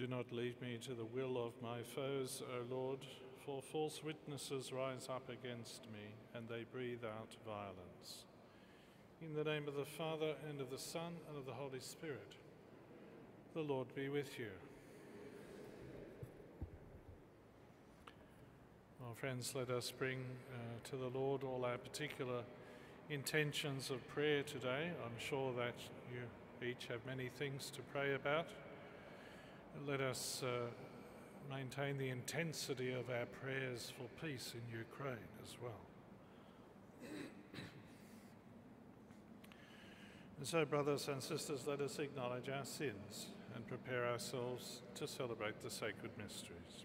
Do not leave me to the will of my foes, O Lord, for false witnesses rise up against me, and they breathe out violence. In the name of the Father, and of the Son, and of the Holy Spirit, the Lord be with you. Well, friends, let us bring uh, to the Lord all our particular intentions of prayer today. I'm sure that you each have many things to pray about. Let us uh, maintain the intensity of our prayers for peace in Ukraine as well. and so, brothers and sisters, let us acknowledge our sins and prepare ourselves to celebrate the sacred mysteries.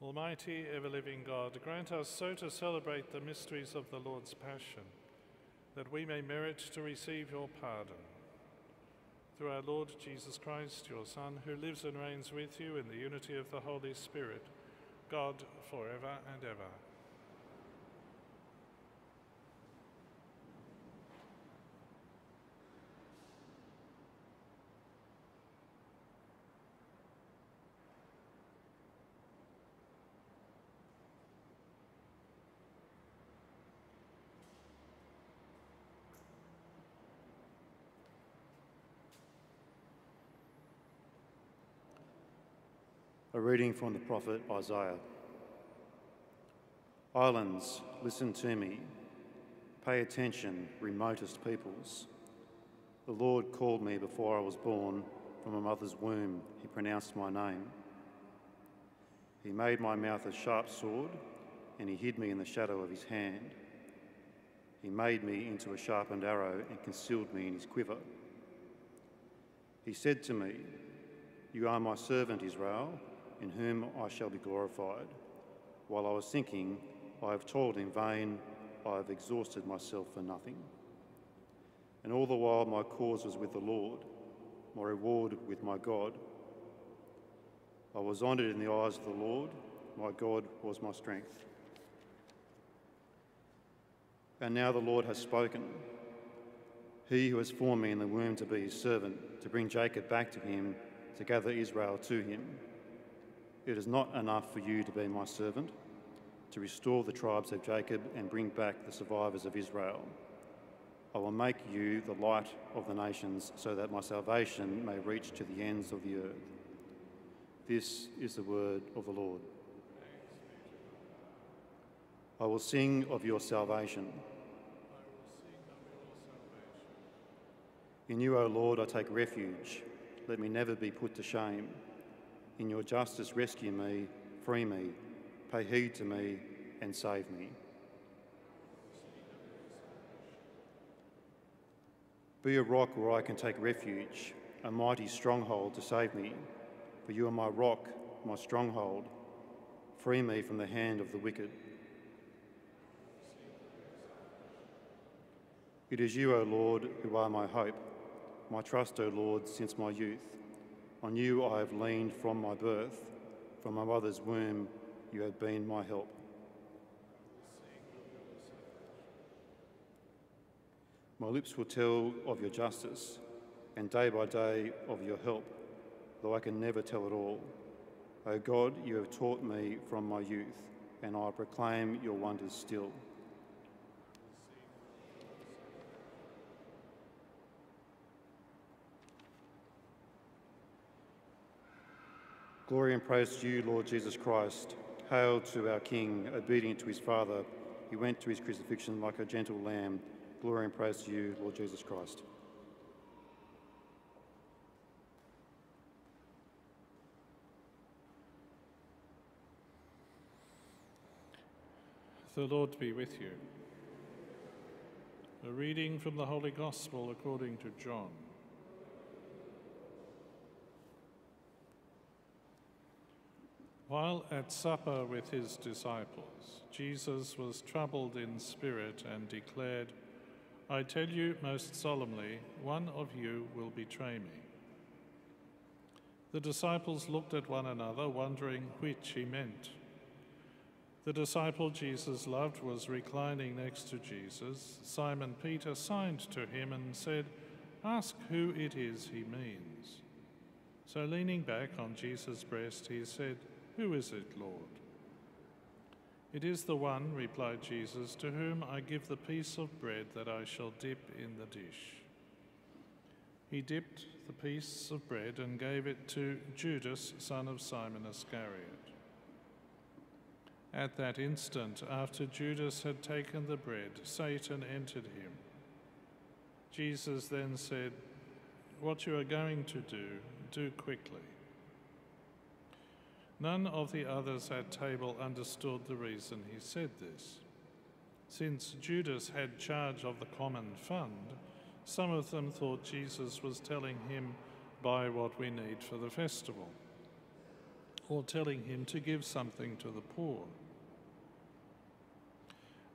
Almighty, ever living God, grant us so to celebrate the mysteries of the Lord's Passion that we may merit to receive your pardon. Through our Lord Jesus Christ, your Son, who lives and reigns with you in the unity of the Holy Spirit, God forever and ever. A reading from the prophet Isaiah. Islands, listen to me. Pay attention, remotest peoples. The Lord called me before I was born. From a mother's womb, he pronounced my name. He made my mouth a sharp sword, and he hid me in the shadow of his hand. He made me into a sharpened arrow and concealed me in his quiver. He said to me, You are my servant, Israel in whom I shall be glorified. While I was thinking, I have toiled in vain, I have exhausted myself for nothing. And all the while my cause was with the Lord, my reward with my God. I was honoured in the eyes of the Lord, my God was my strength. And now the Lord has spoken. He who has formed me in the womb to be his servant, to bring Jacob back to him, to gather Israel to him. It is not enough for you to be my servant, to restore the tribes of Jacob and bring back the survivors of Israel. I will make you the light of the nations so that my salvation may reach to the ends of the earth. This is the word of the Lord. I will sing of your salvation. In you, O Lord, I take refuge. Let me never be put to shame. In your justice, rescue me, free me, pay heed to me, and save me. Be a rock where I can take refuge, a mighty stronghold to save me. For you are my rock, my stronghold. Free me from the hand of the wicked. It is you, O Lord, who are my hope, my trust, O Lord, since my youth. On you I have leaned from my birth, from my mother's womb you have been my help. My lips will tell of your justice, and day by day of your help, though I can never tell it all. O God, you have taught me from my youth, and I proclaim your wonders still. Glory and praise to you, Lord Jesus Christ. Hail to our King, obedient to his Father. He went to his crucifixion like a gentle lamb. Glory and praise to you, Lord Jesus Christ. The Lord be with you. A reading from the Holy Gospel according to John. While at supper with his disciples, Jesus was troubled in spirit and declared, I tell you most solemnly, one of you will betray me. The disciples looked at one another, wondering which he meant. The disciple Jesus loved was reclining next to Jesus. Simon Peter signed to him and said, Ask who it is he means. So, leaning back on Jesus' breast, he said, Who is it, Lord? It is the one, replied Jesus, to whom I give the piece of bread that I shall dip in the dish. He dipped the piece of bread and gave it to Judas, son of Simon Iscariot. At that instant, after Judas had taken the bread, Satan entered him. Jesus then said, What you are going to do, do quickly. None of the others at table understood the reason he said this. Since Judas had charge of the common fund, some of them thought Jesus was telling him, Buy what we need for the festival, or telling him to give something to the poor.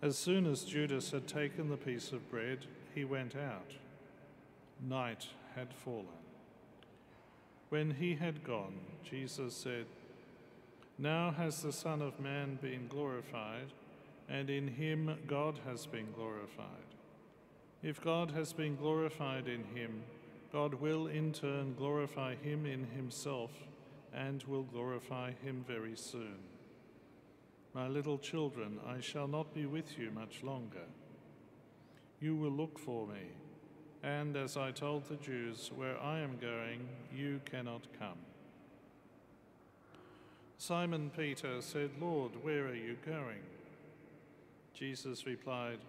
As soon as Judas had taken the piece of bread, he went out. Night had fallen. When he had gone, Jesus said, Now has the Son of Man been glorified, and in him God has been glorified. If God has been glorified in him, God will in turn glorify him in himself and will glorify him very soon. My little children, I shall not be with you much longer. You will look for me, and as I told the Jews, where I am going, you cannot come. Simon Peter said, Lord, where are you going? Jesus replied,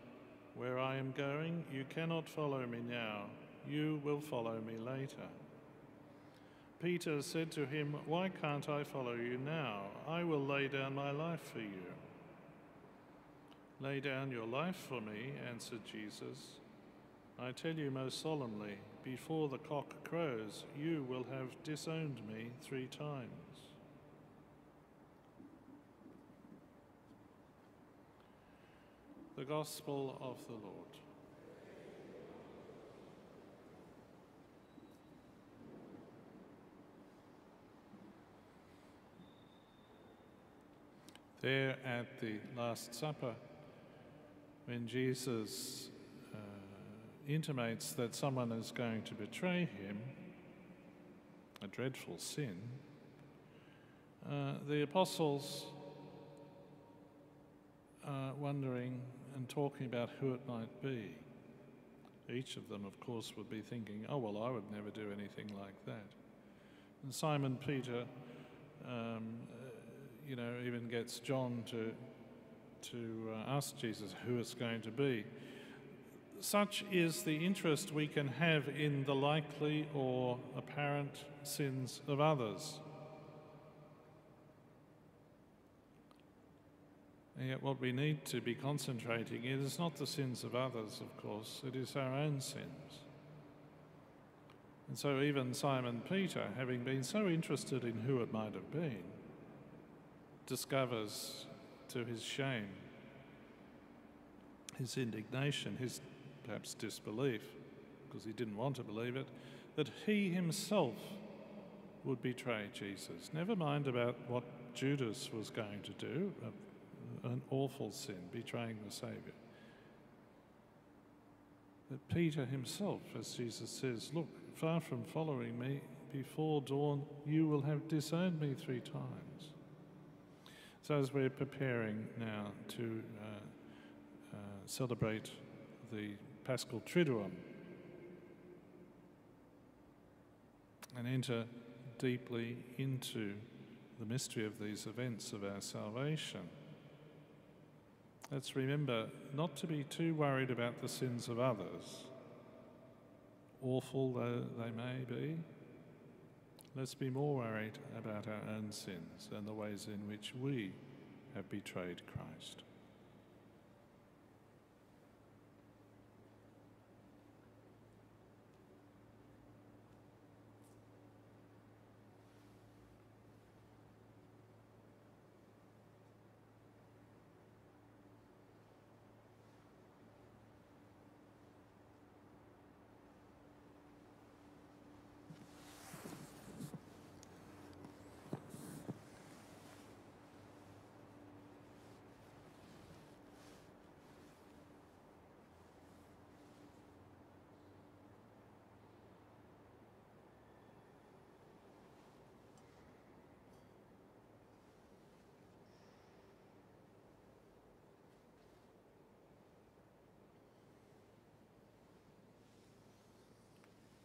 Where I am going, you cannot follow me now. You will follow me later. Peter said to him, Why can't I follow you now? I will lay down my life for you. Lay down your life for me, answered Jesus. I tell you most solemnly, before the cock crows, you will have disowned me three times. The Gospel of the Lord. there at the Last Supper, when Jesus uh, intimates that someone is going to betray him, a dreadful sin, uh, the apostles are wondering and talking about who it might be. Each of them, of course, would be thinking, oh, well, I would never do anything like that. And Simon Peter um, you know, even gets John to, to uh, ask Jesus who it's going to be. Such is the interest we can have in the likely or apparent sins of others. And yet, what we need to be concentrating in is not the sins of others, of course, it is our own sins. And so, even Simon Peter, having been so interested in who it might have been, discovers to his shame, his indignation, his perhaps disbelief, because he didn't want to believe it, that he himself would betray Jesus. Never mind about what Judas was going to do, uh, an awful sin, betraying the Saviour. That Peter himself, as Jesus says, Look, far from following me, before dawn you will have disowned me three times. So, as we're preparing now to uh, uh, celebrate the Paschal Triduum and enter deeply into the mystery of these events of our salvation, let's remember not to be too worried about the sins of others, awful though they may be Let's be more worried about our own sins and the ways in which we have betrayed Christ.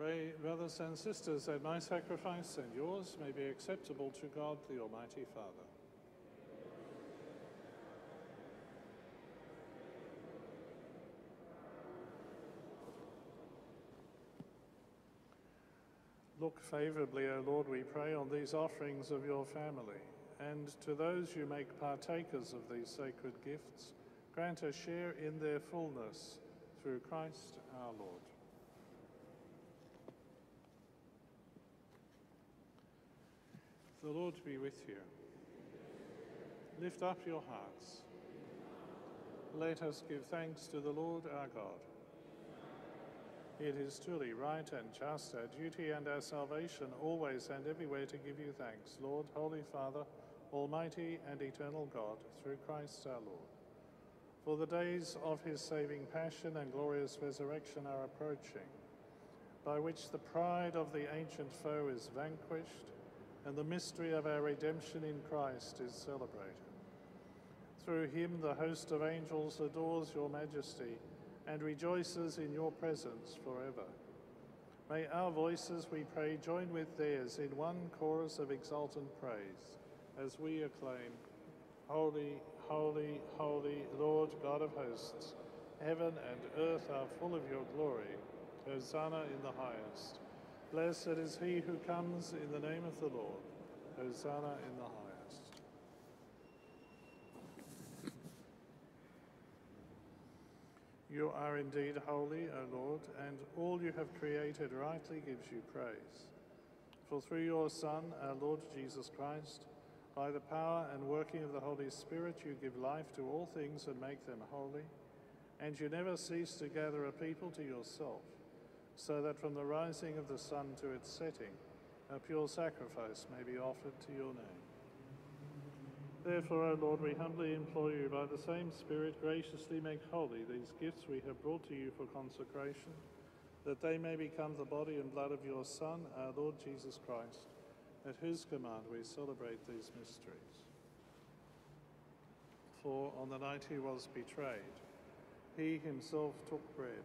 Pray, brothers and sisters, that my sacrifice and yours may be acceptable to God the Almighty Father. Look favourably, O Lord, we pray, on these offerings of your family, and to those you make partakers of these sacred gifts, grant a share in their fullness through Christ our Lord. The Lord be with you. Lift up your hearts. Let us give thanks to the Lord our God. It is truly right and just, our duty and our salvation, always and everywhere to give you thanks, Lord, Holy Father, Almighty and eternal God, through Christ our Lord. For the days of his saving passion and glorious resurrection are approaching, by which the pride of the ancient foe is vanquished and the mystery of our redemption in Christ is celebrated. Through him, the host of angels adores your majesty and rejoices in your presence forever. May our voices, we pray, join with theirs in one chorus of exultant praise as we acclaim, Holy, holy, holy, Lord God of hosts, heaven and earth are full of your glory. Hosanna in the highest. Blessed is he who comes in the name of the Lord. Hosanna in the highest. You are indeed holy, O Lord, and all you have created rightly gives you praise. For through your Son, our Lord Jesus Christ, by the power and working of the Holy Spirit, you give life to all things and make them holy, and you never cease to gather a people to yourself so that from the rising of the sun to its setting, a pure sacrifice may be offered to your name. Therefore, O Lord, we humbly implore you, by the same Spirit, graciously make holy these gifts we have brought to you for consecration, that they may become the body and blood of your Son, our Lord Jesus Christ, at whose command we celebrate these mysteries. For on the night he was betrayed, he himself took bread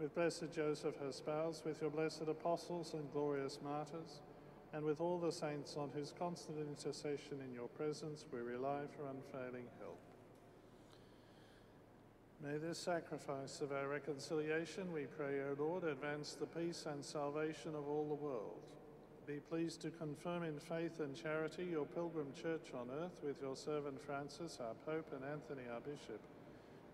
with blessed Joseph, her spouse, with your blessed apostles and glorious martyrs, and with all the saints on whose constant intercession in your presence we rely for unfailing help. May this sacrifice of our reconciliation, we pray, O Lord, advance the peace and salvation of all the world. Be pleased to confirm in faith and charity your pilgrim church on earth with your servant Francis, our Pope, and Anthony, our Bishop,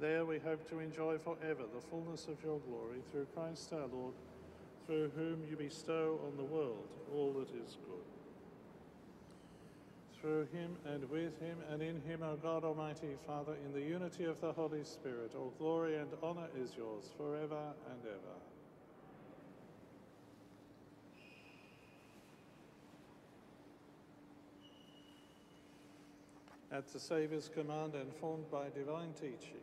There we hope to enjoy forever the fullness of your glory through Christ our Lord, through whom you bestow on the world all that is good through him and with him and in him, O God Almighty Father, in the unity of the Holy Spirit, all glory and honor is yours forever and ever. At the Saviour's command and formed by divine teaching,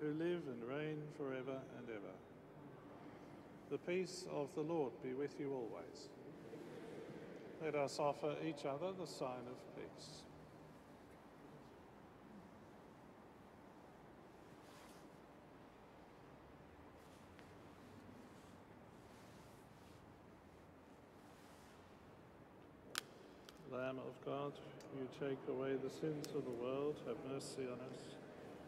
who live and reign forever and ever. The peace of the Lord be with you always. Let us offer each other the sign of peace. Lamb of God, you take away the sins of the world, have mercy on us.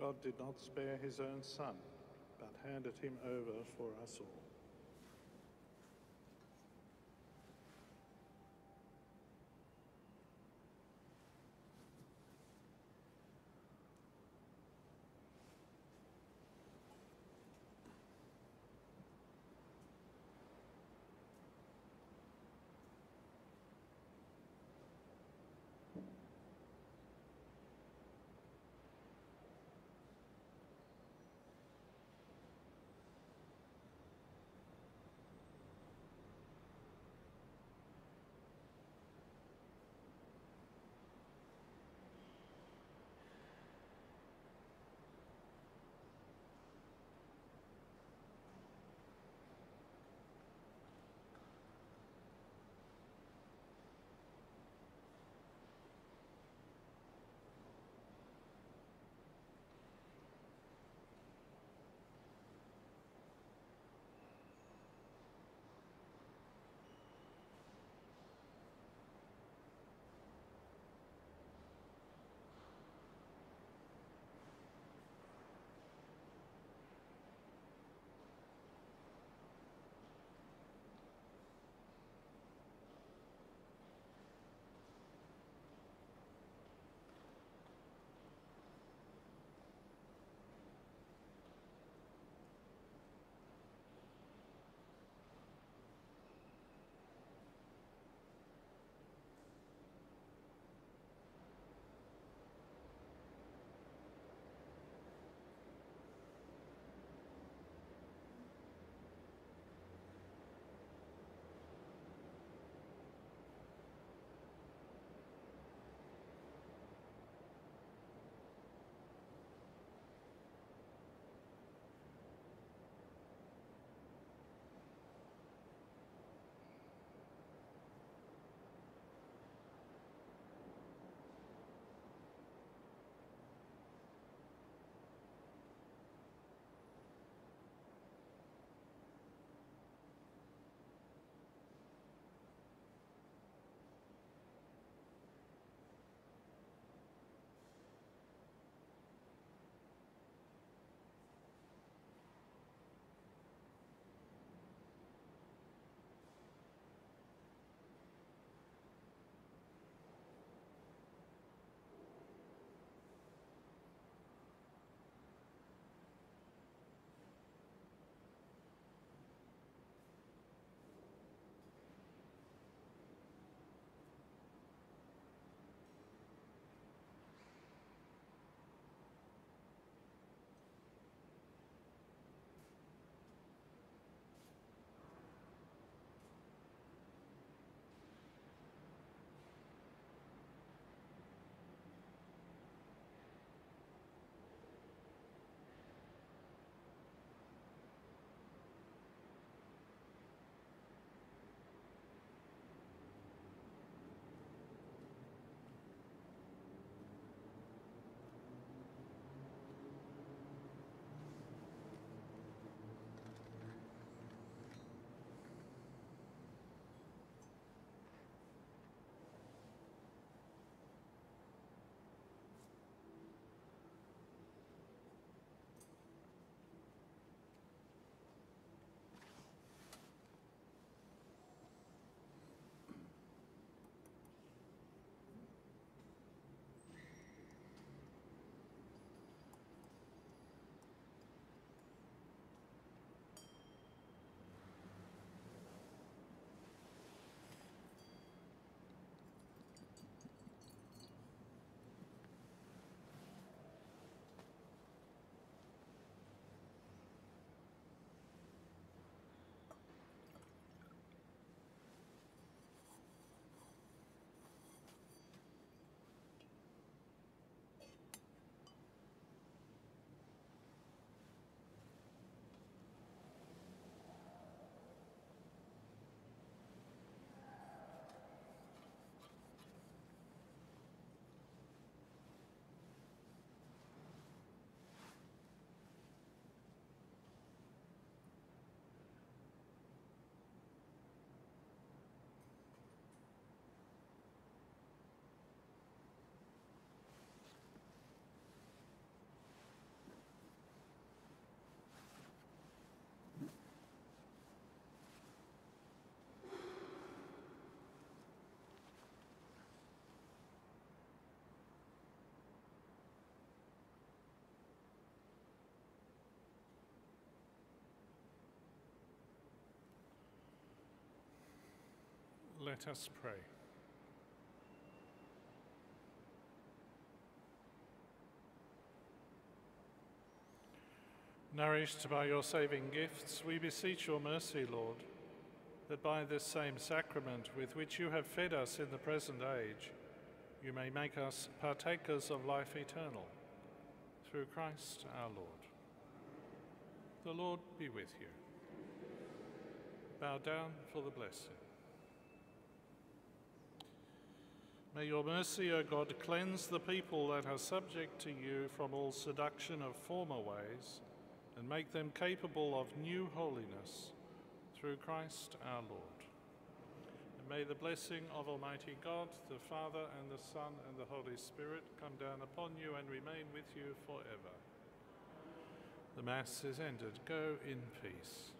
God did not spare his own son, but handed him over for us all. Let us pray. Nourished by your saving gifts, we beseech your mercy, Lord, that by this same sacrament with which you have fed us in the present age, you may make us partakers of life eternal. Through Christ our Lord. The Lord be with you. Bow down for the blessing. May your mercy, O God, cleanse the people that are subject to you from all seduction of former ways and make them capable of new holiness through Christ our Lord. And may the blessing of Almighty God, the Father, and the Son, and the Holy Spirit come down upon you and remain with you forever. The Mass is ended. Go in peace.